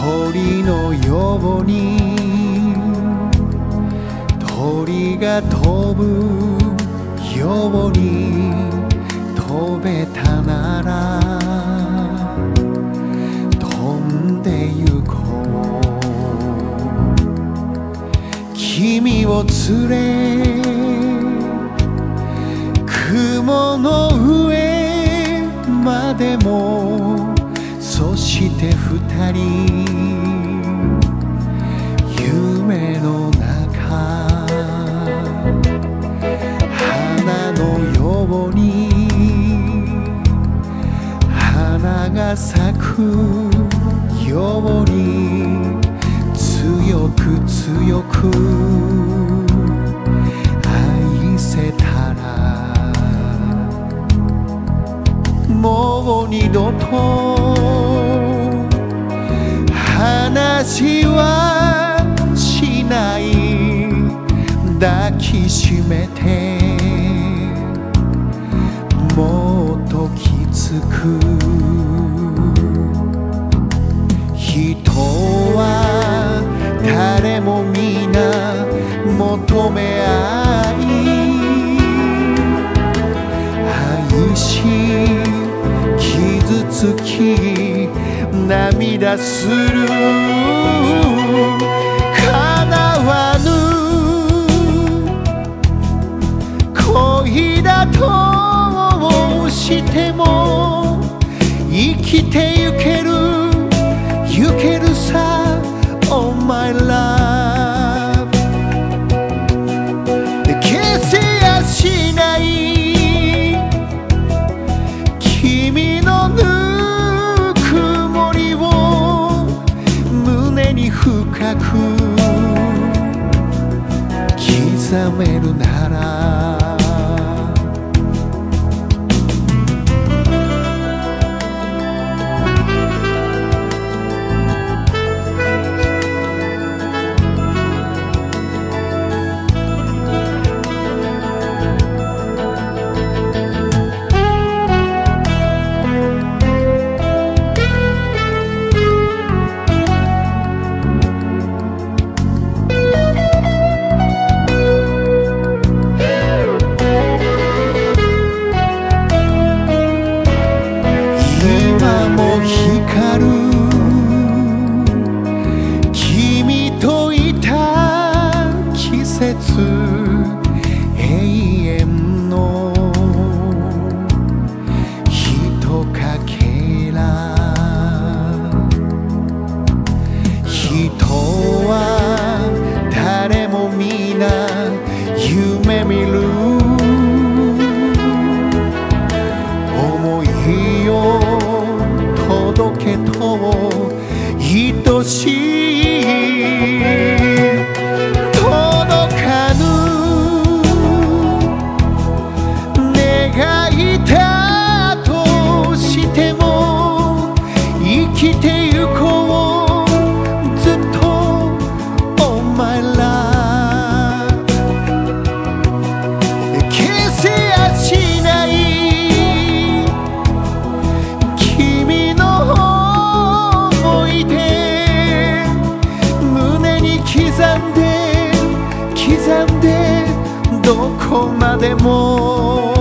鳥のように鳥が飛ぶように飛べたなら飛んでゆこう。君を連れ雲の上までもそして二人夢の中花のように花が咲くように強く強く愛せたらもう二度と話はしない抱きしめてもっときつく人は誰も皆求め合い愛し傷つき涙する。叶わぬ。恋だとしても生きている覚めるならきてゆこうずっと Oh my love 消せやしない君の思い出胸に刻んで刻んでどこまでも